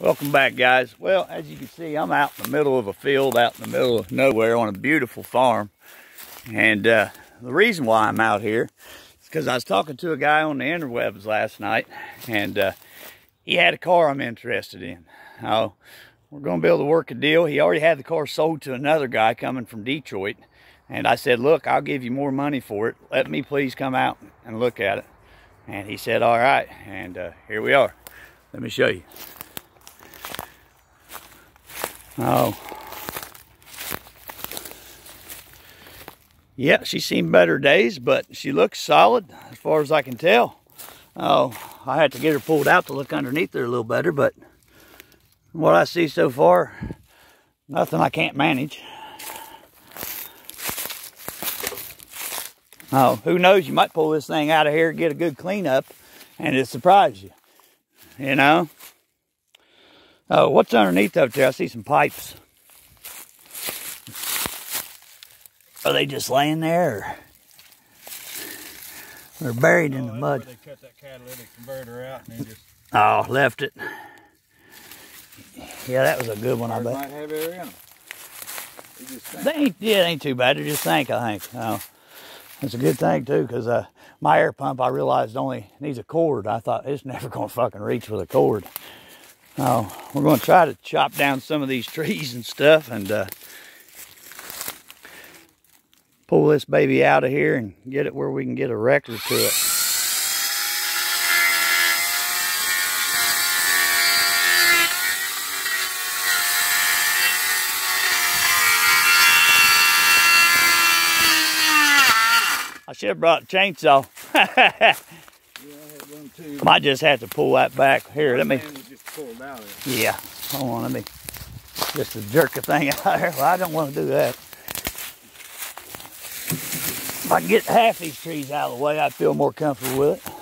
Welcome back, guys. Well, as you can see, I'm out in the middle of a field, out in the middle of nowhere on a beautiful farm. And uh, the reason why I'm out here is because I was talking to a guy on the interwebs last night, and uh, he had a car I'm interested in. Oh, we're going to be able to work a deal. He already had the car sold to another guy coming from Detroit. And I said, look, I'll give you more money for it. Let me please come out and look at it. And he said, all right. And uh, here we are. Let me show you. Oh. Yeah, she's seen better days, but she looks solid as far as I can tell. Oh, I had to get her pulled out to look underneath her a little better, but what I see so far, nothing I can't manage. Oh, who knows, you might pull this thing out of here, get a good cleanup, and it surprise you, you know? Oh, what's underneath up there? I see some pipes. Are they just laying there? Or they're buried oh, in the mud. They cut that catalytic converter out and just. Oh, left it. Yeah, that was a good one, I bet. Might have it around. They ain't, yeah, it ain't too bad. They just think, I think. Oh, it's a good thing too, because uh, my air pump, I realized only needs a cord. I thought it's never gonna fucking reach with a cord. Oh, we're going to try to chop down some of these trees and stuff and uh, pull this baby out of here and get it where we can get a record to it. I should have brought a chainsaw. Might just have to pull that back. Here, let me. Yeah, I don't want to be just to jerk the thing out there. Well, I don't want to do that. If I can get half these trees out of the way, I'd feel more comfortable with it.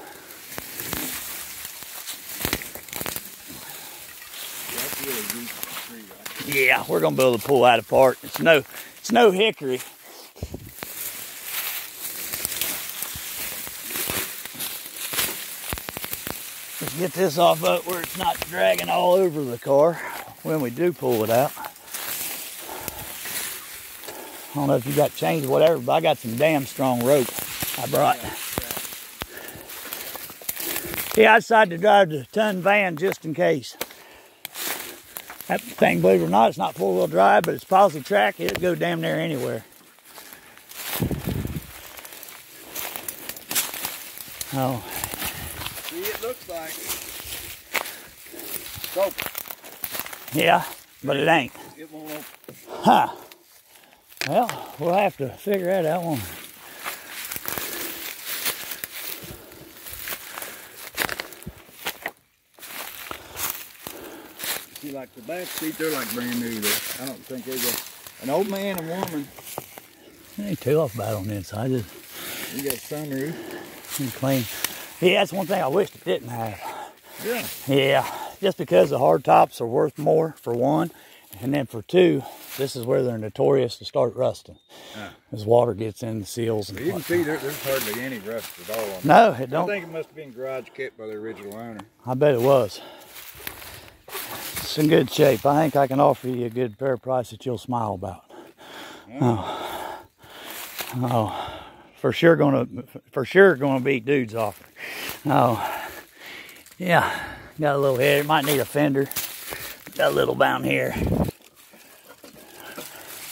Yeah, we're gonna be able to pull that apart. It's no, it's no hickory. Get this off up where it's not dragging all over the car when we do pull it out. I don't know if you got chains or whatever, but I got some damn strong rope I brought. Yeah, I decided to drive the ton van just in case. That thing, believe it or not, it's not four-wheel drive, but it's posi track. It'll go damn near anywhere. Oh, it looks like soap. Yeah, but it ain't. It won't open. Huh. Well, we'll have to figure out that out one. See, like the back seat, they're like brand new. There. I don't think there's a, an old man and woman. There ain't too off bad on the inside. Just you got sunroof. And clean. Yeah, that's one thing I wish it didn't have. Yeah. Yeah, just because the hard tops are worth more, for one. And then for two, this is where they're notorious to start rusting. Uh, as water gets in the seals. And you can see there, there's hardly any rust at all on No, it don't. I think it must have been garage kept by the original owner. I bet it was. It's in good shape. I think I can offer you a good fair price that you'll smile about. Oh. Oh for sure gonna for sure gonna beat dudes off. Oh, yeah, got a little head. It might need a fender. Got a little down here.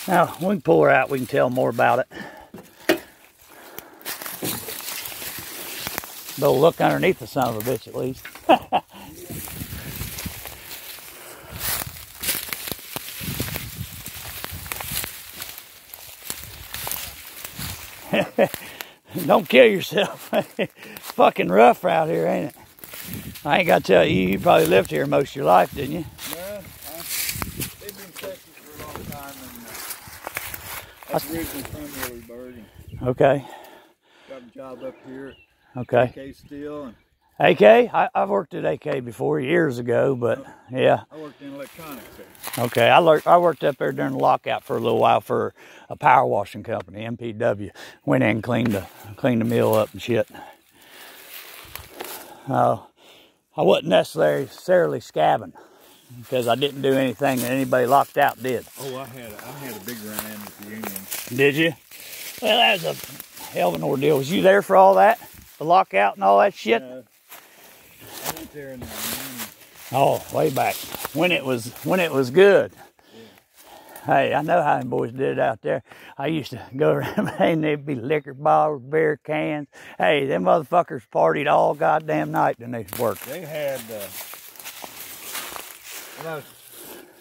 Now when we can pull her out. We can tell more about it. But we'll look underneath the son of a bitch at least. Don't kill yourself. Fucking rough out here, ain't it? I ain't got to tell you, you probably lived here most of your life, didn't you? Well, I've been Texas for a long time, and uh, that's originally from Millersburg. Okay. Got a job up here. Okay. AK Steel. And AK? I, have worked at AK before years ago, but yeah. I worked in electronics there. Okay, I, learned, I worked up there during the lockout for a little while for a power washing company, MPW. Went in and cleaned the, cleaned the mill up and shit. Uh, I wasn't necessarily scabbing. because I didn't do anything that anybody locked out did. Oh, I had a, I had a big run in with the union. Did you? Well, that was a hell of an ordeal. Was you there for all that? The lockout and all that shit? Uh, I went there in the union. Oh, way back when it was when it was good. Hey, I know how them boys did it out there. I used to go around and there'd be liquor bottles, beer cans. Hey, them motherfuckers partied all goddamn night and they worked. They had uh, when I was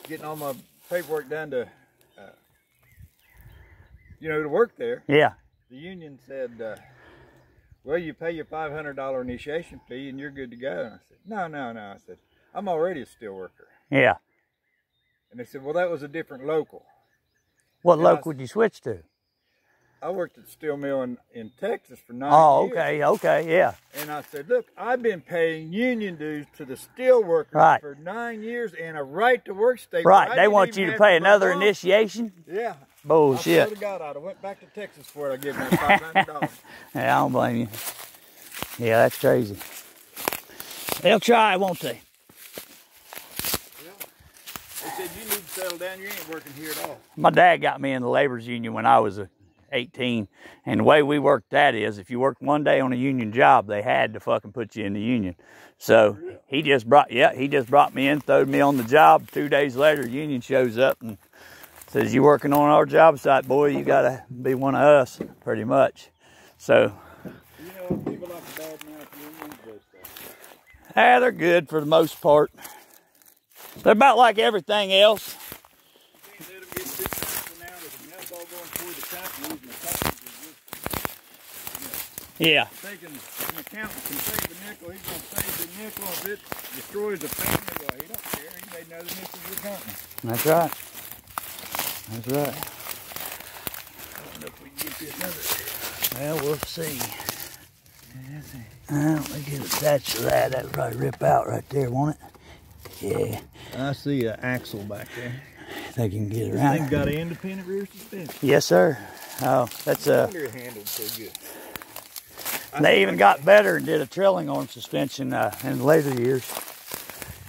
getting all my paperwork done to, uh, you know, to work there. Yeah, The union said, uh, "Well, you pay your five hundred dollar initiation fee and you're good to go." And I said, "No, no, no." I said, "I'm already a steel worker." yeah. And they said, "Well, that was a different local." What Yeah, loc I- would you switch to? I worked at the steel mill in, in Texas for nine Oh, years. okay, okay, yeah. And I said, look, I've been paying union dues to the steel workers Right. for nine years and a right to work state. Right, they want you to pay another initiation? Yeah. Bullshit. I swear to God, I'd have went back to Texas for it. I give them five hundred dollars. Yeah, I don't blame you. Yeah, that's crazy. They'll try, won't? They said you need to settle down. You ain't working here at all. My dad got me in the labor's union when I was uh, 18. And the way we worked that is if you worked one day on a union job, they had to fucking put you in the union. So he just brought, yeah, he just brought me in, throwed me on the job. Two days later, union shows up and says, You working on our job site, boy, you got to be one of us, pretty much. So, You know, people like to bad mouth unions, but ah, they're good for the most part. They're about like everything else. can't let them get too comfortable now with the mouth all going toward the company. And the companies are just Yeah. thinking an accountant can save a nickel. He's going to save the nickel. If it destroys the family, well, he don't care. He may know the nickel's the company. That's right. That's right. I don't know if we can get this other. Well, we'll see. Uh, let me get attached to that. That'll probably rip out right there, won't it? Yeah, I see an axle back there. They can get This around. thing it. got an independent rear suspension. Yes, sir. Oh, that's a. uh. handled so good. They even got better and did a trailing arm suspension uh, in later years.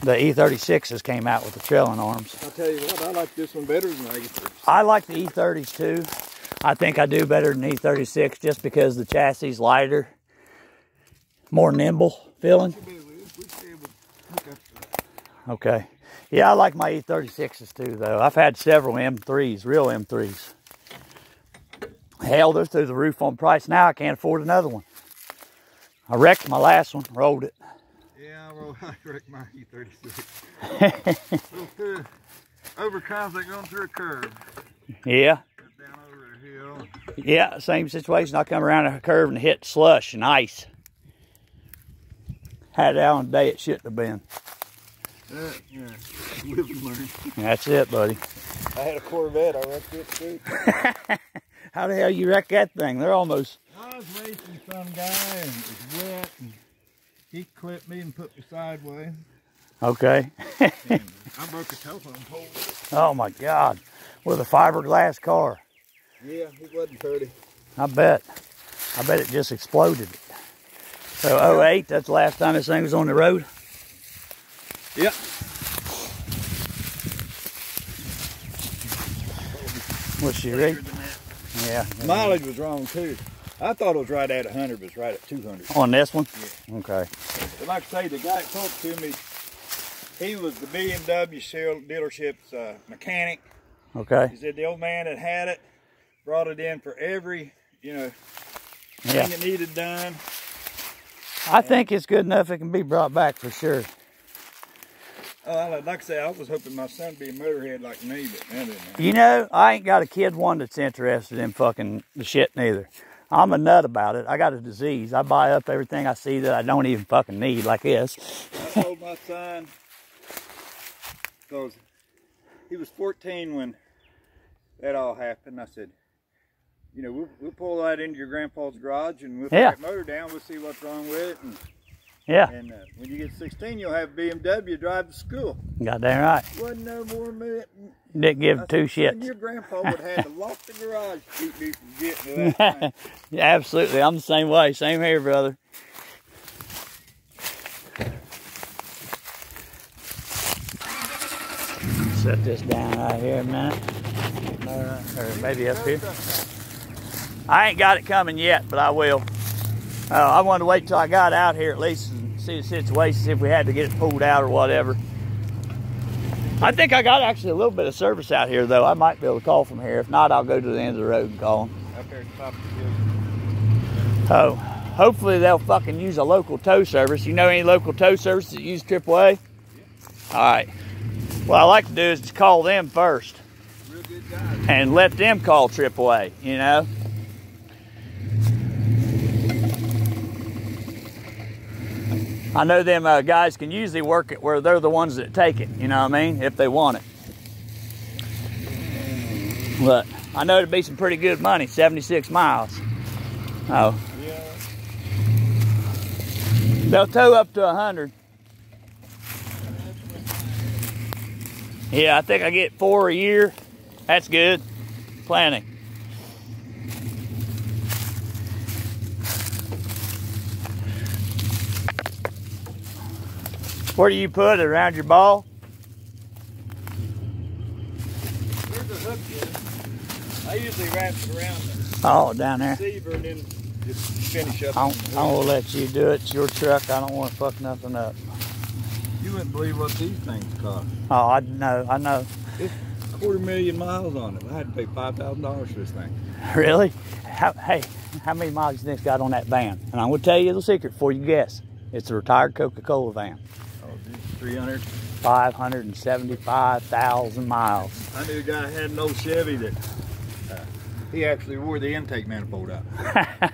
The E36s came out with the trailing arms. I'll tell you what, I like this one better than I get I like the E30s too. I think I do better than E36 just because the chassis is lighter, more nimble feeling. Okay. Yeah, I like my E36s too, though. I've had several M3s, real M3s. Hell, they're through the roof on price now. I can't afford another one. I wrecked my last one, rolled it. Yeah, well, I wrecked my E36. Go through, over going through a curve. Yeah, Down over a hill. yeah, same situation. I come around a curve and hit slush and ice. Had it out on a day it shouldn't have been. Uh, yeah, live and learn. That's it, buddy. I had a Corvette, I wrecked it too. How the hell you wreck that thing? They're almost. I was racing some guy and it was wet and he clipped me and put me sideways. Okay. And I broke a telephone pole. Oh my God. With a fiberglass car. Yeah, it wasn't pretty. I bet. I bet it just exploded. So 08, that's the last time this thing was on the road? Yep. What's she ready? Yeah. Mileage was wrong too. I thought it was right at 100, but it's right at 200. On this one? Okay. But like I say, the guy that talked to me, he was the BMW dealership's uh, mechanic. Okay. He said the old man that had it brought it in for every, you know, Yeah. thing it needed done. I think it's good enough it can be brought back for sure. Oh, I- like I say, I was hoping my son would be a motorhead like me, but happen. You know, I ain't got a kid one that's interested in fucking the shit neither. I'm a nut about it. I got a disease. I buy up everything I see that I don't even fucking need, like this. I told my son, because he was 14 when that all happened. I said, you know, we'll, we'll pull that into your grandpa's garage and we'll Yeah. put that motor down. We'll see what's wrong with it. And, Yeah, and uh, when you get 16, you'll have BMW drive to school. goddamn right. Wasn't no more. Didn't give I two shits. Your grandpa would have to lock the garage to keep me from getting to that. Yeah, absolutely. I'm the same way. Same here, brother. set this down right here a minute. Uh, or maybe up here. I ain't got it coming yet, but I will. Uh, I wanted to wait till I got out here at least and see the situation, see if we had to get it pulled out or whatever. I think I got actually a little bit of service out here though. I might be able to call from here. If not, I'll go to the end of the road and call them. Up there at the top of the hill. Oh, hopefully they'll fucking use a local tow service. You know any local tow service that use AAA? All right. What I like to do is just call them first Real good guys. and let them call AAA, you know? I know them uh, guys can usually work it where they're the ones that take it, you know what I mean? If they want it. But I know it'd be some pretty good money, 76 miles. Oh, they'll tow up to 100. Yeah, I think I get four a year. That's good. Plenty. Where do you put it? Around your ball? There's a hook in. I usually wrap it around the Oh, down there. receiver and then just finish up. I don't, I won't let you do it. It's your truck. I don't want to fuck nothing up. You wouldn't believe what these things cost. Oh, I know. I know. It's Quarter million miles on it. I had to pay five thousand dollars for this thing. Really? How, hey, how many miles you think it's got on that van? And I'm going to tell you the secret before you guess. It's a retired Coca-Cola van. Oh, three hundred. 575,000 miles. I knew a guy had an old Chevy that uh, he actually wore the intake manifold out.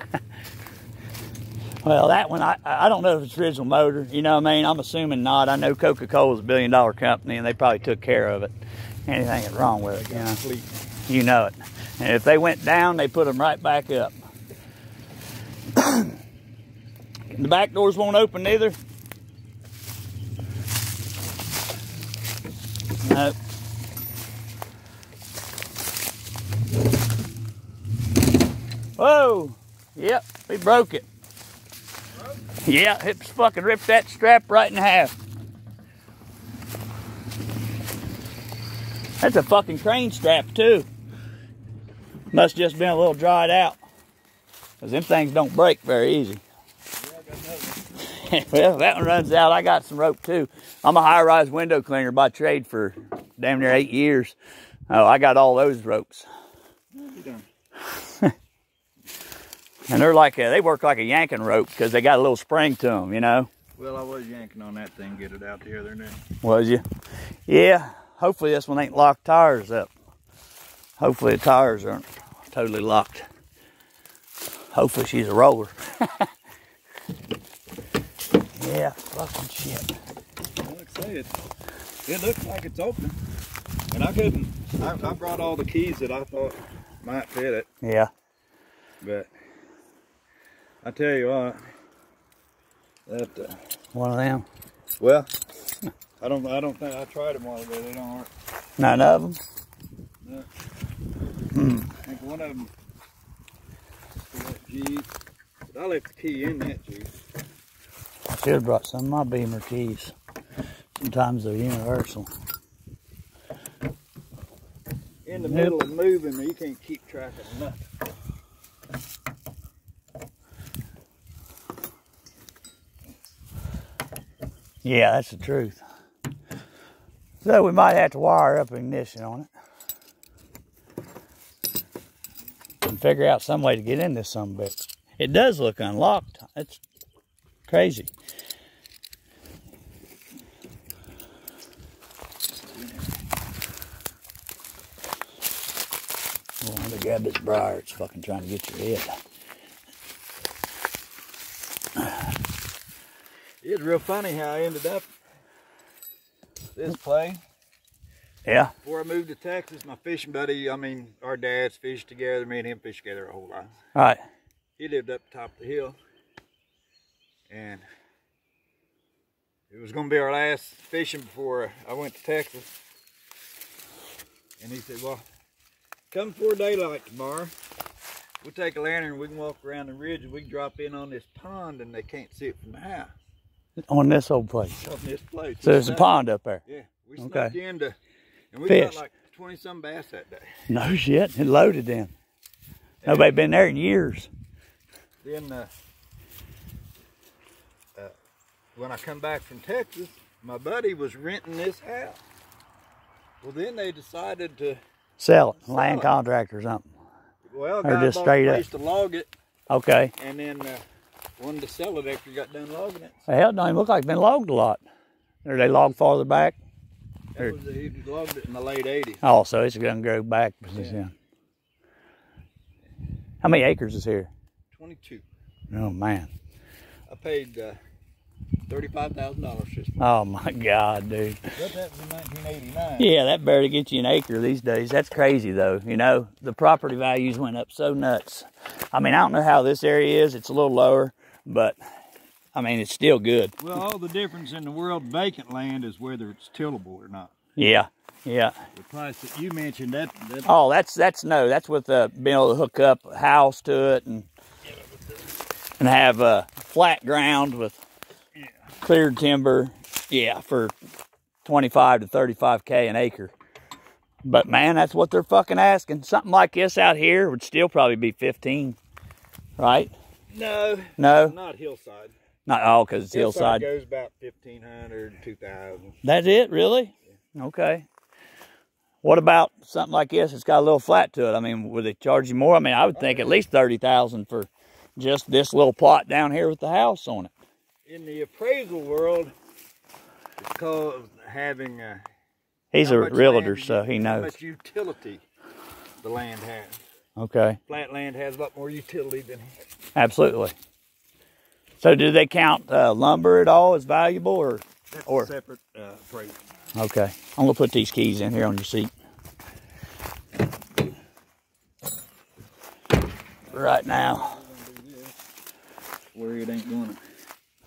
well, that one, I, I don't know if it's original motor. You know what I mean? I'm assuming not. I know Coca-Cola's a billion dollar company and they probably took care of it. Anything is wrong with it, you know? Fleet. You know it. And if they went down, they put them right back up. the back doors won't open either. Nope. Whoa! Yep, we broke it. Yeah, it fucking ripped that strap right in half. That's a fucking crane strap too. Must just been a little dried out. Cause them things don't break very easy. well, that one runs out. I got some rope too. I'm a high-rise window cleaner by trade for damn near eight years. Oh, I got all those ropes. And they're like, a, they work like a yanking rope because they got a little spring to them, you know. Well, I was yanking on that thing, get it out the other day. Was you? Yeah. Hopefully this one ain't locked tires up. Hopefully the tires aren't totally locked. Hopefully she's a roller. yeah, fucking shit. Say, it, it looks like it's open. And I couldn't, I, I brought all the keys that I thought might fit it, Yeah. but I tell you what, that, uh, One of them. well, I don't, I don't think, I tried them all, but they don't work. None of them. hmm I think one of them, that I left the key in that Jeep. I should have brought some of my Beamer keys. Sometimes they're universal. In the Yep. middle of moving, you can't keep track of nothing. Yeah, that's the truth. So we might have to wire up ignition on it. And figure out some way to get in this some bit. It does look unlocked. It's crazy. Oh, let me grab this briar. It's fucking trying to get your head. It's real funny how I ended up this play. Yeah. Before I moved to Texas, my fishing buddy, I mean, our dads fished together. Me and him fished together a whole lot. All right. He lived up top of the hill. And it was going to be our last fishing before I went to Texas. And he said, well, come before daylight tomorrow. We'll take a lantern and we can walk around the ridge and we can drop in on this pond and they can't see it from the house. On this old place. On this place. So there's a pond up there. Yeah, we Okay. snuck in to And we Fish. got like 20 some bass that day. No shit. It loaded them. Nobody been there in years. Then uh, uh, when I come back from Texas, my buddy was renting this house. Well, then they decided to, Sell it. Land it. contract or something. Well, Or just straight up. to log it, Okay. and then uh, wanted to sell it after you got done logging it. The hell, it don't even look like it's been logged a lot. Or they logged farther back. Or- That was, he logged it in the late 80s. Oh, so it's gonna grow back. Yeah. How many acres is here? 22. Oh man. I paid uh, $35,000 system. Oh my God, dude. But that was in 1989. Yeah, that barely gets you an acre these days. That's crazy though. You know, the property values went up so nuts. I mean, I don't know how this area is. It's a little lower, but I mean, it's still good. Well, all the difference in the world vacant land is whether it's tillable or not. Yeah, yeah. The price that you mentioned, that, that Oh, that's that's no. That's with uh, being able to hook up a house to it and and have uh, flat ground with cleared timber. Yeah, for twenty five to thirty five k an acre. But man, that's what they're fucking asking. Something like this out here would still probably be fifteen, right? no, No, not hillside. not all because it's hillside. goes about 1500 2000 That's it, really? Okay. What about something like this? It's got a little flat to it. I mean, would they charge you more? I mean, I would think at least thirty thousand for just this little plot down here with the house on it. In the appraisal world, it's called having uh, He's a realtor, land- so he How knows. much utility the land has. Okay, Flat land has a lot more utility than absolutely. So, do they count uh, lumber at all as valuable, or that's Or- a separate uh, appraisal. okay? I'm gonna put these keys in here on your seat. Right now. Where it ain't gonna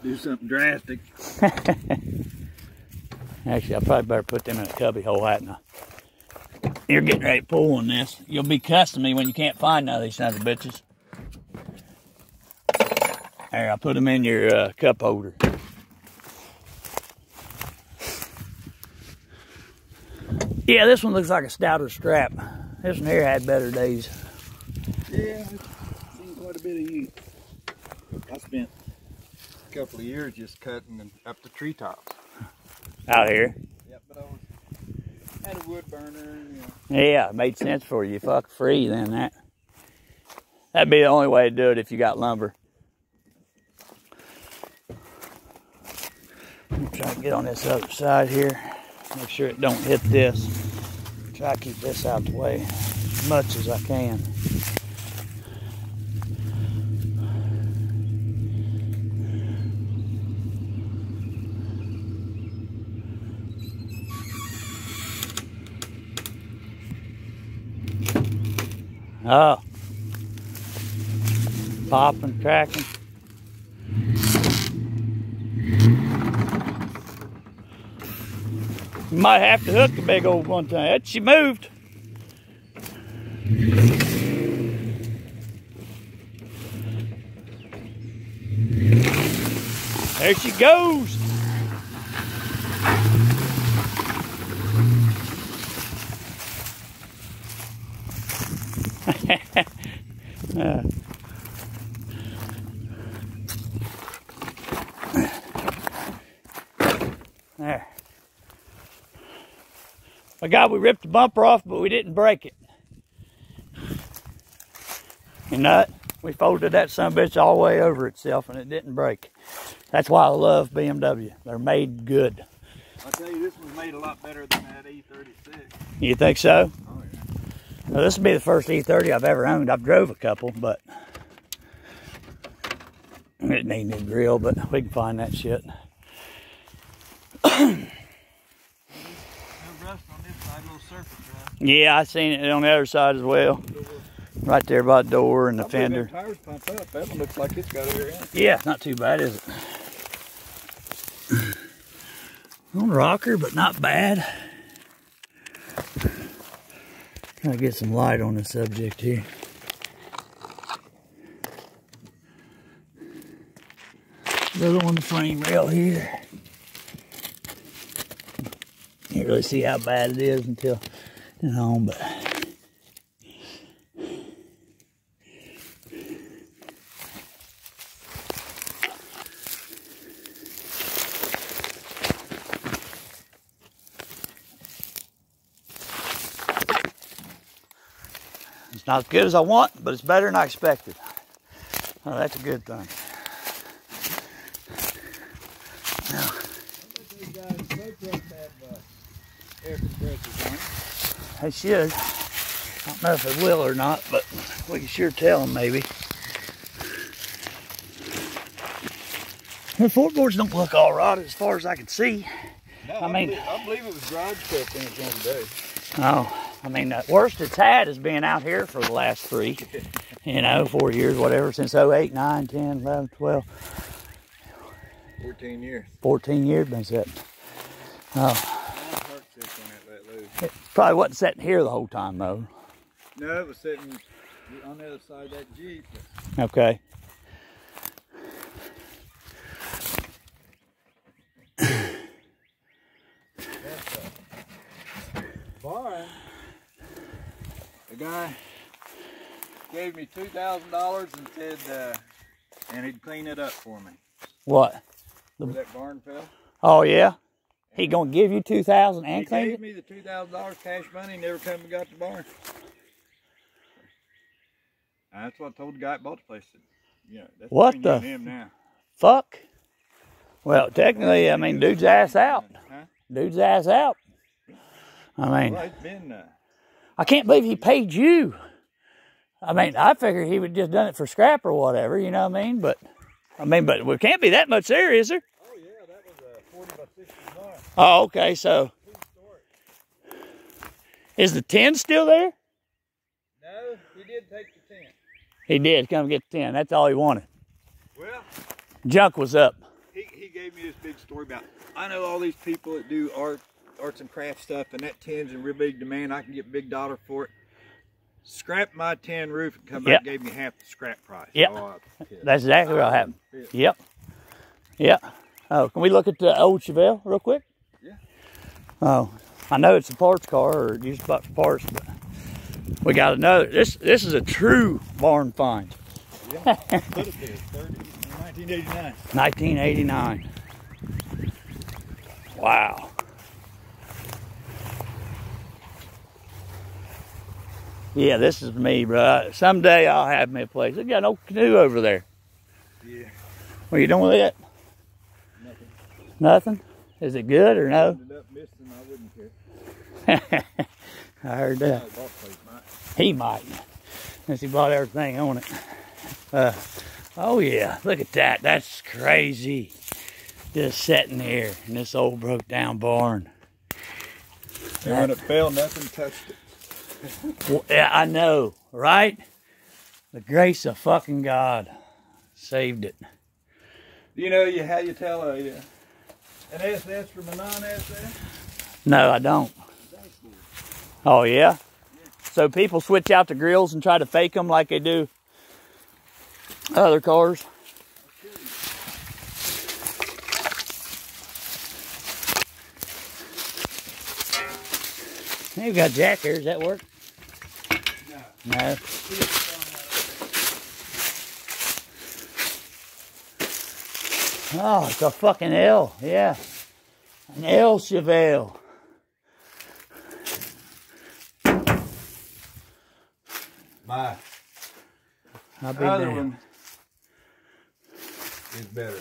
do something drastic. Actually, I probably better put them in a cubby hole, hadn't I? You're getting ready to pull on this. You'll be cussing me when you can't find none of these sons of bitches. There, I put them in your uh, cup holder. Yeah, this one looks like a stouter strap. This one here had better days. Yeah, seen quite a bit of use. I spent couple of years just cutting them up the treetops. Out here. Yep, but I was had a wood burner. You know. Yeah, made sense for you. Fuck free then that. That'd be the only way to do it if you got lumber. Try to get on this other side here. Make sure it don't hit this. Try to keep this out the way as much as I can. Oh. Popping, cracking. You might have to hook the big old one time. That she moved. There she goes. Uh, there. My God, we ripped the bumper off, but we didn't break it. You know, we folded that son of bitch all the way over itself and it didn't break. That's why I love BMW. They're made good. I'll tell you, this one's made a lot better than that E36. You think so? Oh yeah. This will be the first E30 I've ever owned. I've drove a couple, but it need a new grill, but we can find that shit. No rust on this side, little surface rust. Yeah, I seen it on the other side as well. Right there by the door and the I fender. Tires pump up. That one looks like it's got air in. Yeah, not too bad, is it? On rocker, but not bad. Trying to get some light on the subject here. Another one, the frame rail here. Can't really see how bad it is until, you know, but. It's not as good as I want, but it's better than I expected. That's a good thing. Now, These guys, both trucks have they should. I don't know if they will or not, but we can sure tell them maybe. The floorboards don't look all right as far as I can see. No, I I, mean- believe, I believe it was garage stuff in it the other day. Oh, I mean, the worst it's had is being out here for the last three, you know, four years, whatever, since 08, 9, 10, 11, 12, 14 years. 14 years been sitting. Oh, My heart sick on that let loose. it probably wasn't sitting here the whole time, though. No, it was sitting on the other side of that Jeep. Okay. Barn. The guy gave me two thousand dollars and said, uh, and he'd clean it up for me. What? Where that barn fell. Oh, yeah? He gonna give you 2000 and He clean gave it? me the two thousand dollars cash money. Never come and got the barn. That's what I told the guy at bought the place. Said, you know, that's What the him now. Fuck. Well, technically, I mean, dude's ass out. Huh? Dude's ass out. I mean, Well, it's been. Uh, I can't believe he paid you. I mean, I figured he would just done it for scrap or whatever, you know what I mean? But, I mean, but it can't be that much there, is there? oh yeah, that was a forty by sixty barn. Oh, okay, so is the 10 still there? No, he did take the tent. He did come get the 10. That's all he wanted. Well, Junk was up. he, he gave me this big story about I know all these people that do art arts and craft stuff and that tin's in real big demand. I can get big dollar for it. Scrap my tin roof and come back Yep. and gave me half the scrap price. Yep. Oh, I was pissed. That's exactly what happened. Yep. Yep. Oh, can we look at the old Chevelle real quick? Oh, I know it's a parts car or used for parts, but we got to know this. This is a true barn find. Yeah. Could have been 30, 1989. 1989. Wow. Yeah, this is me, bro. Someday I'll have me a place. They got no canoe over there. Yeah. What are you doing with it? Nothing. Nothing? Is it good or no? Ended up missing. I. I heard that. bought the place, might. He might. Since he bought everything on it. Uh, oh yeah, look at that. That's crazy. Just sitting here in this old broke down barn. And when it fell, nothing touched it. Well, yeah, I know, right? The grace of fucking God saved it. You know you how you tell a an SS from a non-SS? No, I don't. Oh yeah. So people switch out the grills and try to fake them like they do other cars. Hey, we got Jack here. Does that work? No. No. Oh, it's a fucking L. Yeah. An L Chevelle. My I'll be other one is better.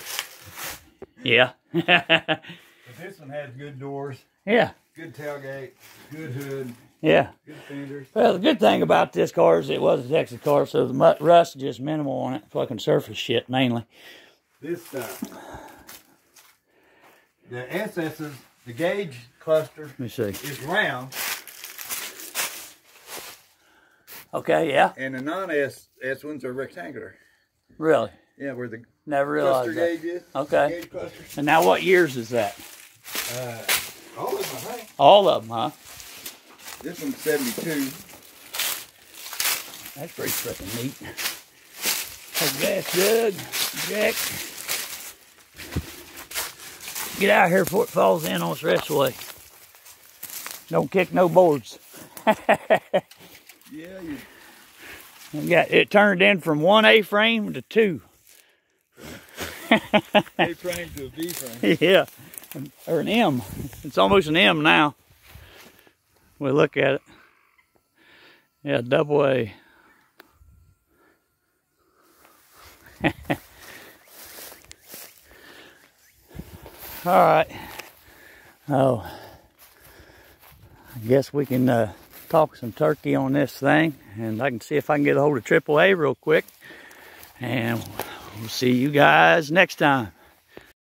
Yeah. But this one has good doors, yeah. good tailgate, good hood, Yeah. good fenders. Well, the good thing about this car is it was a Texas car, so the rust is just minimal on it. Fucking surface shit mainly. This uh, the SS's the gauge cluster Let me see. is round, Okay, yeah. and the non S S ones are rectangular. Really. Yeah, where the Never cluster that. gauge is. Okay. Gauge cluster. And now what years is that? Uh, all of them, think. All of them, huh? This one's 72. That's pretty freaking neat. Oh, gas jug, Jack. Get out here before it falls in on us rest away. Don't kick no boards. Yeah, you, We got it turned in from one A-frame to two. A frame to a B frame. yeah, or an M. It's almost an M now. We look at it. Yeah, double A. All right. Oh, I guess we can uh, talk some turkey on this thing, and I can see if I can get a hold of AAA real quick. And we'll see you guys next time.